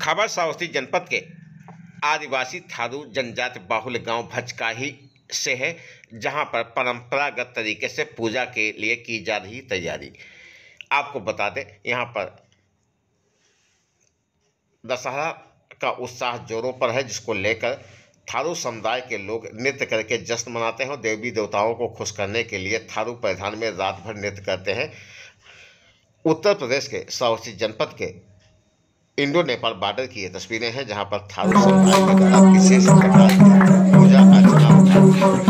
खबर सावस्ती जनपद के आदिवासी थारू जनजाति बाहुल्य गाँव भचकाही से है, जहाँ पर परंपरागत तरीके से पूजा के लिए की जा रही तैयारी। आपको बता दें, यहाँ पर दशहरा का उत्साह जोरों पर है, जिसको लेकर थारू समुदाय के लोग नृत्य करके जश्न मनाते हैं और देवी देवताओं को खुश करने के लिए थारू परिधान में रात भर नृत्य करते हैं। उत्तर प्रदेश के सावसी जनपद के इंडो नेपाल बॉर्डर की ये तस्वीरें हैं जहाँ पर थारू समुदाय के द्वारा विशेष प्रकार की पूजा अर्चना